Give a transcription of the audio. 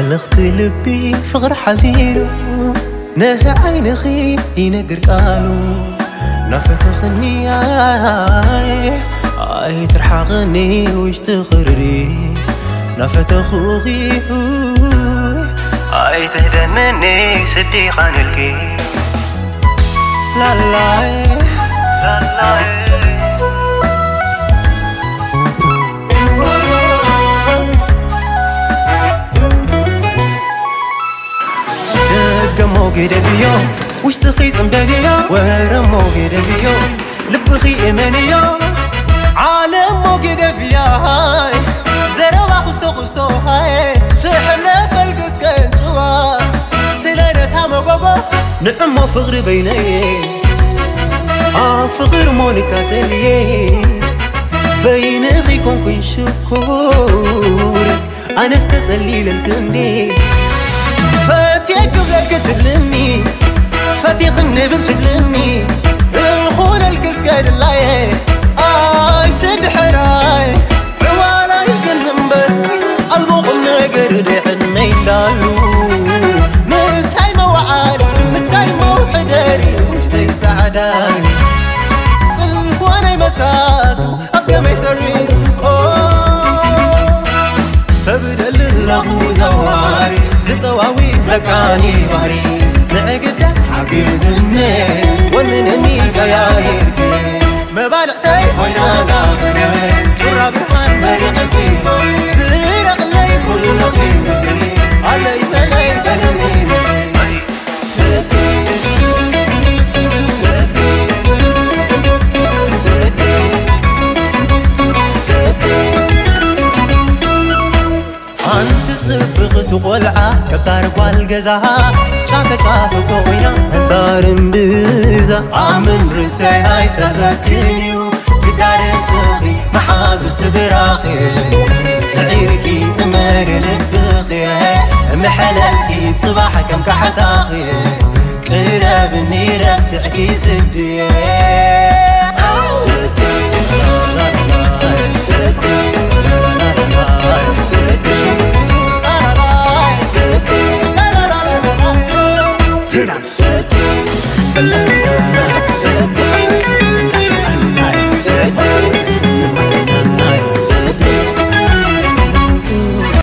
ملخت لبي فغر حزينو. نه عين خي ينقر قالو. نفتخني آي آي ترحقني وش تخرري نفتخوخي آي تهدنني صديقان الكي. لا لا لا لا. دقمو قدفيو وش تخي صمدانيو ورمو قدفيو لبخي إيمانيو عالمو قدفيا هاي. زروا خستو خستو هاي. تحلف القسكن جوا سنانة تامو قوقو نعمو فغر بيني. آه فغر مونيكا سليه بين غيكم كن شكور. أنا استسلي للكندي فاتي قبلك تبلني خنبل تبلني أخونا الكسكر اللاي. اي سد حراي. عوالا يقلنبر الفوق النقر ريحن ميلالو مساي موعد مساي موحدري مشتي سعداي صلوانا مساكو ابقى ما يسرين سبد لله زواري زكاني باري. نعقد حقيزني وننني كيايرك مبالعتي وينا زاغني جرى برحان بريقكي برق لي كل خيمسي علي ملاي بلني أنت صبغت قلعة كبتار قوال قزاها شافة شافة قوينا انصار بيزا آمن رسي هاي سبكينيو قدار سخي محاز صدراخي سعيركي أمر لبخي محلالكي صباح كم كحتاخي قرابني رسعكي سديه titties.